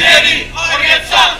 Ready, get some.